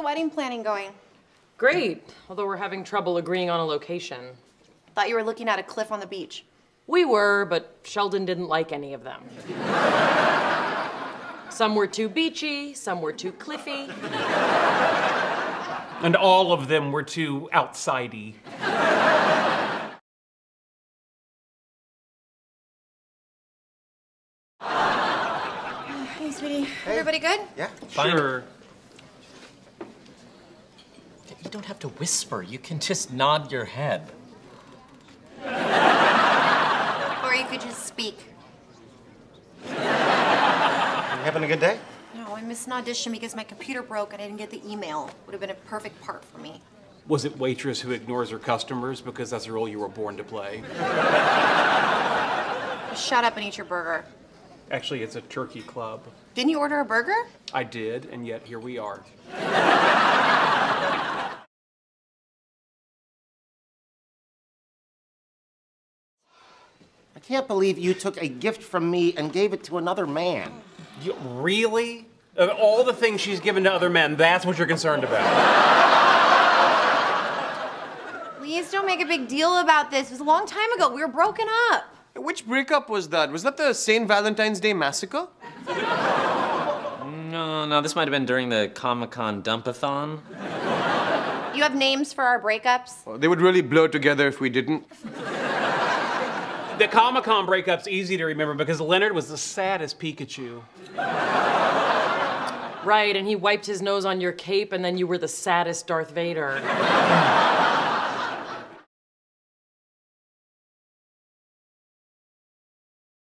the wedding planning going? Great, although we're having trouble agreeing on a location. Thought you were looking at a cliff on the beach. We were, but Sheldon didn't like any of them. some were too beachy, some were too cliffy. And all of them were too outsidey. Hey, sweetie. Everybody good? Yeah. Sure. You don't have to whisper. You can just nod your head. Or you could just speak. You having a good day? No, I missed an audition because my computer broke and I didn't get the email. Would have been a perfect part for me. Was it waitress who ignores her customers because that's a role you were born to play? Just shut up and eat your burger. Actually, it's a turkey club. Didn't you order a burger? I did, and yet here we are. I can't believe you took a gift from me and gave it to another man. You, really? Of all the things she's given to other men, that's what you're concerned about. Please don't make a big deal about this. It was a long time ago. We were broken up. Which breakup was that? Was that the St. Valentine's Day massacre? No, no, this might have been during the Comic Con Dumpathon. You have names for our breakups? They would really blur together if we didn't. The Comic Con breakup's easy to remember because Leonard was the saddest Pikachu. Right, and he wiped his nose on your cape, and then you were the saddest Darth Vader.